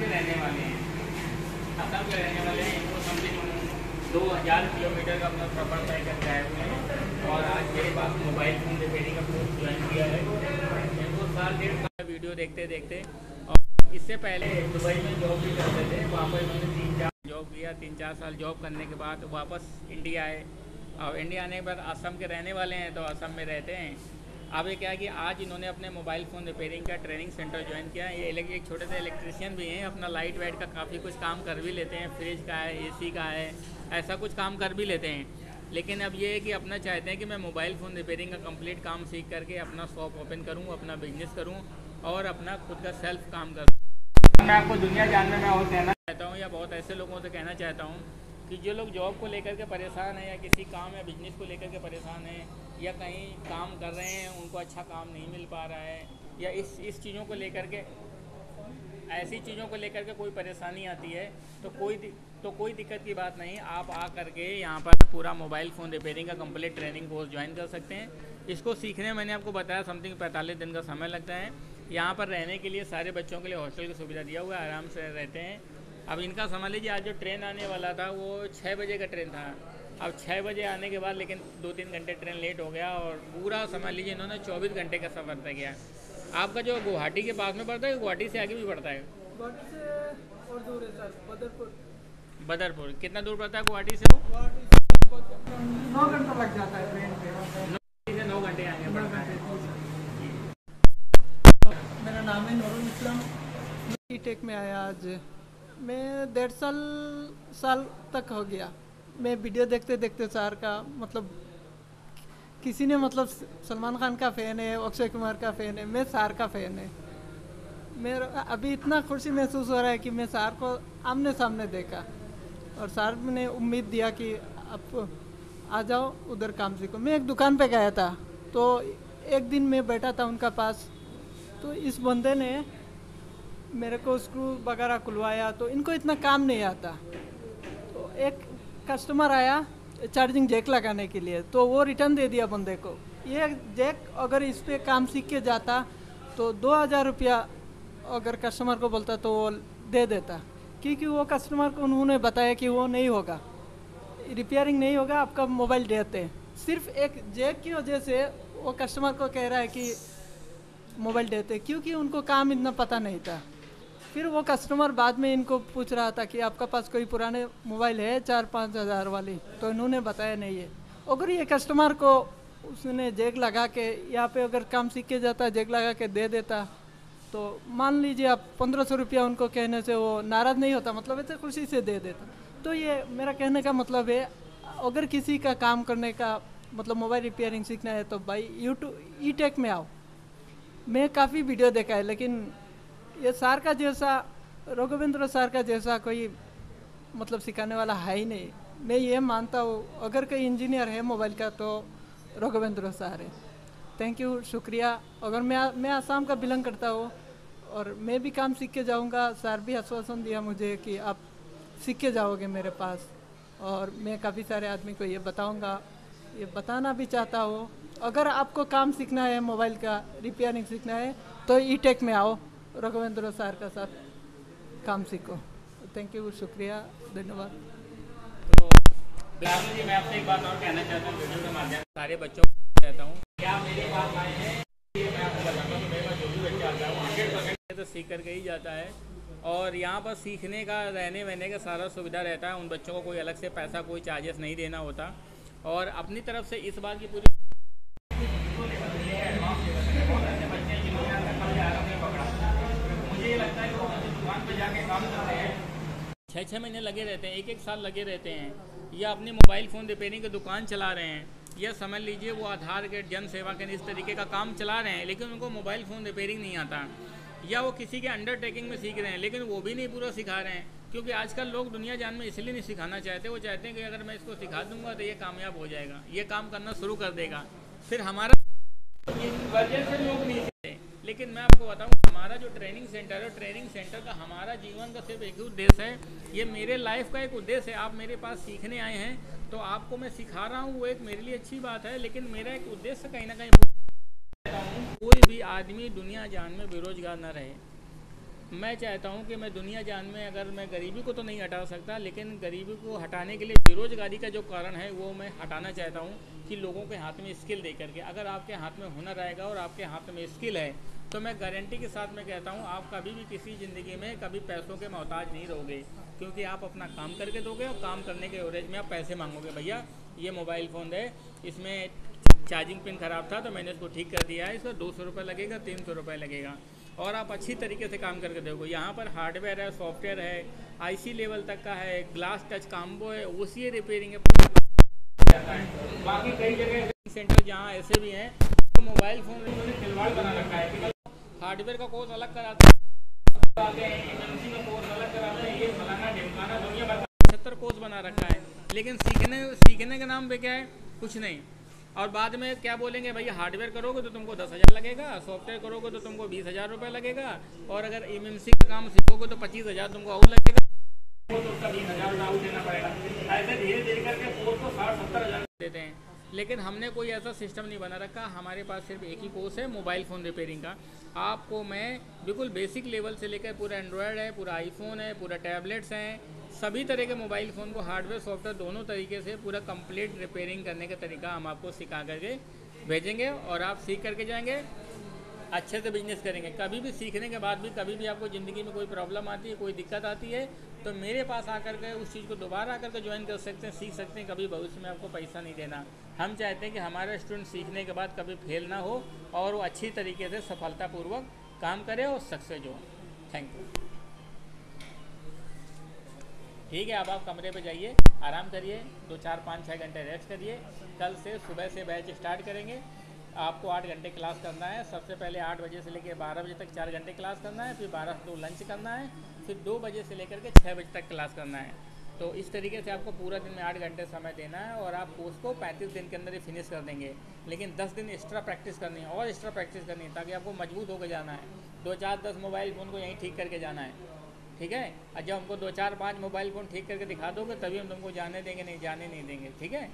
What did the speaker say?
के रहने वाले हैं। असम के रहने वाले हैं, इनको समथिंग दो हज़ार किलोमीटर का अपना सफ़र तय करके आए हुए हैं। और आज मेरे पास मोबाइल फ़ोन रिपेयरिंग का कोर्स ज्वाइन किया है। इनको साल डेढ़ साल वीडियो देखते देखते और इससे पहले दुबई में जॉब भी करते थे। वहाँ पर इन्होंने तीन चार जॉब किया, तीन चार साल जॉब करने के बाद वापस इंडिया आए। और इंडिया आने के बाद असम के रहने वाले हैं तो असम में रहते हैं। अब ये क्या है कि आज इन्होंने अपने मोबाइल फ़ोन रिपेयरिंग का ट्रेनिंग सेंटर ज्वाइन किया है। ये एक छोटे से इलेक्ट्रिशियन भी हैं, अपना लाइट वाइट का काफ़ी कुछ काम कर भी लेते हैं। फ्रिज का है एसी का है, ऐसा कुछ काम कर भी लेते हैं। लेकिन अब ये है कि अपना चाहते हैं कि मैं मोबाइल फ़ोन रिपेयरिंग का कंप्लीट काम सीख करके अपना शॉप ओपन करूँ, अपना बिज़नेस करूँ और अपना खुद का सेल्फ काम करूँ। मैं आपको दुनिया जानने में और कहना चाहता हूँ या बहुत ऐसे लोगों से कहना चाहता हूँ कि जो लोग जॉब को लेकर के परेशान हैं या किसी काम या बिज़नेस को लेकर के परेशान हैं या कहीं काम कर रहे हैं, उनको अच्छा काम नहीं मिल पा रहा है या इस इस चीज़ों को लेकर के, ऐसी चीज़ों को लेकर के कोई परेशानी आती है तो कोई तो कोई दिक्कत की बात नहीं। आप आ करके यहाँ पर पूरा मोबाइल फ़ोन रिपेयरिंग का कंप्लीट ट्रेनिंग कोर्स ज्वाइन कर सकते हैं। इसको सीखने में मैंने आपको बताया समथिंग पैंतालीस दिन का समय लगता है। यहाँ पर रहने के लिए सारे बच्चों के लिए हॉस्टल की सुविधा दिया हुआ है, आराम से रहते हैं। अब इनका समझ लीजिए आज जो ट्रेन आने वाला था वो छः बजे का ट्रेन था। अब छः बजे आने के बाद लेकिन दो तीन घंटे ट्रेन लेट हो गया और पूरा समझ लीजिए इन्होंने चौबीस घंटे का सफ़र तय किया। आपका जो गुवाहाटी के पास में पड़ता है गुवाहाटी से आगे भी पड़ता है? और दूर है सर बदरपुर। बदरपुर। कितना दूर पड़ता है गुवाहाटी से वो? नौ घंटा लग जाता है ट्रेन पे। से नौ घंटे आगे पड़ता है। मेरा नाम है नूरुल इस्लाम। टेक में आया आज। मैं डेढ़ साल साल तक हो गया। मैं वीडियो देखते देखते सर का मतलब किसी ने मतलब सलमान खान का फ़ैन है, अक्षय कुमार का फ़ैन है, मैं सार का फ़ैन है। मेरा, अभी इतना खुशी महसूस हो रहा है कि मैं सार को आमने सामने देखा और सर ने उम्मीद दिया कि आप आ जाओ उधर काम सीखो मैं एक दुकान पे गया था तो एक दिन मैं बैठा था उनका पास तो इस बंदे ने मेरे को स्क्रू वगैरह खुलवाया तो इनको इतना काम नहीं आता। तो एक कस्टमर आया चार्जिंग जैक लगाने के लिए तो वो रिटर्न दे दिया बंदे को। ये जैक अगर इस पर काम सीख के जाता तो दो हज़ार रुपया अगर कस्टमर को बोलता तो वो दे देता। क्योंकि वो कस्टमर को उन्होंने बताया कि वो नहीं होगा। रिपेयरिंग नहीं होगा, आपका मोबाइल देते सिर्फ़ एक जैक की वजह से वो कस्टमर को कह रहा है कि मोबाइल देते क्योंकि उनको काम इतना पता नहीं था। फिर वो कस्टमर बाद में इनको पूछ रहा था कि आपका पास कोई पुराने मोबाइल है, चार पाँच हज़ार वाली? तो इन्होंने बताया नहीं है। अगर ये कस्टमर को उसने जेक लगा के, यहाँ पे अगर काम सीख के जाता, जेग लगा के दे देता तो मान लीजिए आप पंद्रह सौ रुपया उनको कहने से वो नाराज़ नहीं होता मतलब ऐसे खुशी से दे देता। तो ये मेरा कहने का मतलब है, अगर किसी का काम करने का मतलब मोबाइल रिपेयरिंग सीखना है तो भाई यूट्यूब ई टेक में आओ। मैं काफ़ी वीडियो देखा है, लेकिन ये सार का जैसा, रघुवेंद्र सर का जैसा कोई मतलब सिखाने वाला है ही नहीं। मैं ये मानता हूँ, अगर कोई इंजीनियर है मोबाइल का तो रघुवेंद्र सार है। थैंक यू शुक्रिया। अगर मैं मैं आसाम का बिलोंग करता हूँ, और मैं भी काम सीख के जाऊँगा, सर भी आश्वासन दिया मुझे कि आप सीख के जाओगे मेरे पास। और मैं काफ़ी सारे आदमी को ये बताऊँगा। ये बताना भी चाहता हूँ, अगर आपको काम सीखना है, मोबाइल का रिपेयरिंग सीखना है तो ई टेक में आओ। रघुवेंद्र सर का साथ काम सीखो थैंक यू शुक्रिया धन्यवाद तो जी, मैं आपसे एक बात और कहना चाहता हूँ वीडियो के माध्यम सारे बच्चों को कहता हूँ। कि आप मेरे पास आए हैं तो सीख करके ही जाता है। और यहाँ पर सीखने का, रहने वहने का सारा सुविधा रहता है, उन बच्चों को कोई अलग से पैसा, कोई चार्जेस नहीं देना होता। और अपनी तरफ़ से इस बात की पूरी मुझे ये लगता है कि वो दुकान पर जाके काम कर रहे हैं छः छः महीने लगे रहते हैं एक एक साल लगे रहते हैं। या अपने मोबाइल फ़ोन रिपेयरिंग की दुकान चला रहे हैं या समझ लीजिए वो आधार के जन सेवा के इस तरीके का काम चला रहे हैं लेकिन उनको मोबाइल फ़ोन रिपेयरिंग नहीं आता। या वो किसी के अंडरटेकिंग में सीख रहे हैं लेकिन वो भी नहीं पूरा सिखा रहे हैं। क्योंकि आजकल लोग दुनिया जान में इसलिए नहीं सिखाना चाहते वो चाहते हैं कि अगर मैं इसको सिखा दूँगा तो ये कामयाब हो जाएगा ये काम करना शुरू कर देगा। फिर हमारा वजह से लोग नहीं लेकिन मैं आपको बताऊँ, हमारा जो ट्रेनिंग सेंटर है ट्रेनिंग सेंटर का हमारा जीवन का सिर्फ़ एक ही उद्देश्य है। ये मेरे लाइफ का एक उद्देश्य है। आप मेरे पास सीखने आए हैं तो आपको मैं सिखा रहा हूँ, वो एक मेरे लिए अच्छी बात है, लेकिन मेरा एक उद्देश्य कहीं ना कहीं कोई भी आदमी दुनिया जान में बेरोजगार न रहे। मैं चाहता हूँ कि मैं दुनिया जान में अगर मैं गरीबी को तो नहीं हटा सकता, लेकिन गरीबी को हटाने के लिए बेरोजगारी का जो कारण है, वो मैं हटाना चाहता हूँ कि लोगों के हाथ में स्किल दे करके अगर आपके हाथ में हुनर आएगा और आपके हाथ में स्किल है तो मैं गारंटी के साथ मैं कहता हूँ, आप कभी भी किसी ज़िंदगी में कभी पैसों के मोहताज नहीं रहोगे, क्योंकि आप अपना काम करके दोगे और काम करने के एवरेज में आप पैसे मांगोगे। भैया, ये मोबाइल फ़ोन है, इसमें चार्जिंग पिन ख़राब था तो मैंने इसको ठीक कर दिया है। इसका दो सौ रुपये लगेगा, तीन सौ रुपये लगेगा। और आप अच्छी तरीके से काम करके दोगे यहाँ पर हार्डवेयर है सॉफ्टवेयर है आईसी लेवल तक का है ग्लास टच काम्बो है ओ रिपेयरिंग है बाकी कई जगह सेंटर जहाँ ऐसे भी हैं तो मोबाइल फ़ोन खिलवाड़ बना रखा है हार्डवेयर का कोर्स अलग कराते हैं। पचहत्तर कोर्स बना रखा है लेकिन सीखने सीखने के नाम पे क्या है? कुछ नहीं। और बाद में क्या बोलेंगे भैया हार्डवेयर करोगे तो तुमको दस हज़ार लगेगा सॉफ्टवेयर करोगे तो तुमको बीस हज़ार रुपये लगेगा और अगर एम एम सी का काम सीखोगे तो पच्चीस हज़ार तुमको और लगेगा। तो उसका बीस हज़ार देना पड़ेगा। ऐसे धीरे धीरे करके कोर्स को साठ सत्तर हज़ार देते हैं। लेकिन हमने कोई ऐसा सिस्टम नहीं बना रखा। हमारे पास सिर्फ़ एक ही कोर्स है, मोबाइल फ़ोन रिपेयरिंग का। आपको मैं बिल्कुल बेसिक लेवल से लेकर पूरा एंड्रॉयड है, पूरा आईफोन है, पूरा टैबलेट्स हैं। सभी तरह के मोबाइल फ़ोन को हार्डवेयर सॉफ्टवेयर दोनों तरीके से पूरा कंप्लीट रिपेयरिंग करने का तरीका हम आपको सिखा करके भेजेंगे और आप सीख करके जाएँगे। अच्छे से बिज़नेस करेंगे। कभी भी सीखने के बाद भी, कभी भी आपको ज़िंदगी में कोई प्रॉब्लम आती है, कोई दिक्कत आती है तो मेरे पास आकर के उस चीज़ को दोबारा आकर के ज्वाइन कर सकते हैं, सीख सकते हैं। कभी भविष्य में आपको पैसा नहीं देना। हम चाहते हैं कि हमारा स्टूडेंट सीखने के बाद कभी फेल ना हो और वो अच्छी तरीके से सफलतापूर्वक काम करे और सक्सेस हो। थैंक यू ठीक है, अब आप कमरे पे जाइए, आराम करिए, दो, चार, पाँच छः घंटे रेस्ट करिए। कल से सुबह से बैच स्टार्ट करेंगे। आपको आठ घंटे क्लास करना है। सबसे पहले आठ बजे से लेकर बारह बजे तक चार घंटे क्लास करना है, फिर बारह से दो लंच करना है, फिर दो बजे से लेकर के छः बजे तक क्लास करना है। तो इस तरीके से आपको पूरा दिन में आठ घंटे समय देना है और आप कोर्स को पैंतीस दिन के अंदर ही फिनिश कर देंगे। लेकिन दस दिन एक्स्ट्रा प्रैक्टिस करनी है, और एक्स्ट्रा प्रैक्टिस करनी है, ताकि आपको मज़बूत होकर जाना है। दो चार दस मोबाइल फ़ोन को यहीं ठीक करके जाना है। ठीक है? और जब हमको दो चार पाँच मोबाइल फ़ोन ठीक करके दिखा दोगे, तभी हम तुमको जाने देंगे, नहीं जाने नहीं देंगे। ठीक है?